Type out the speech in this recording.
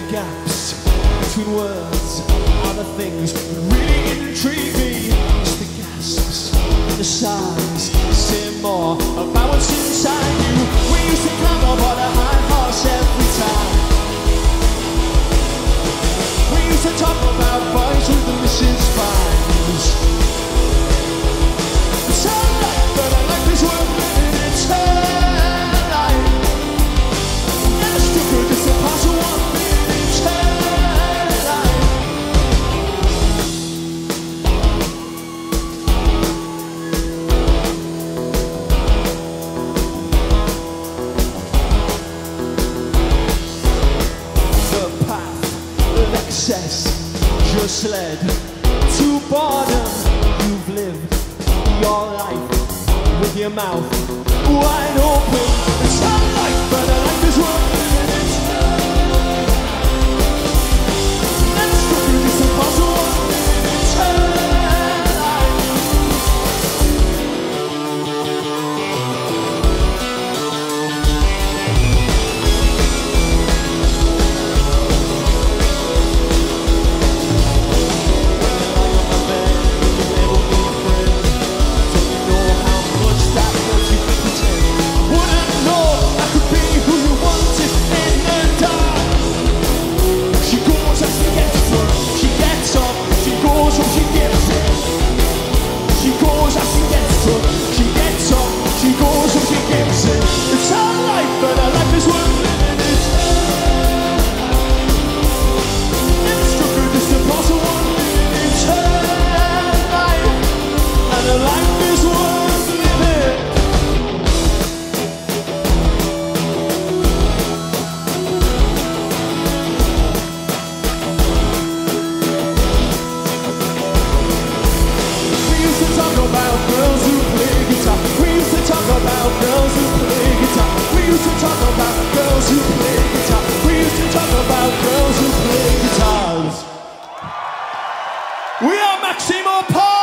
the gaps between words are the things that really intrigue me. It's the gasps, the sighs, say more about what's inside you. Excess just led to boredom. You've lived your life with your mouth used to talk about girls who play guitar. We used to talk about girls who play guitars. We are Maximo Park.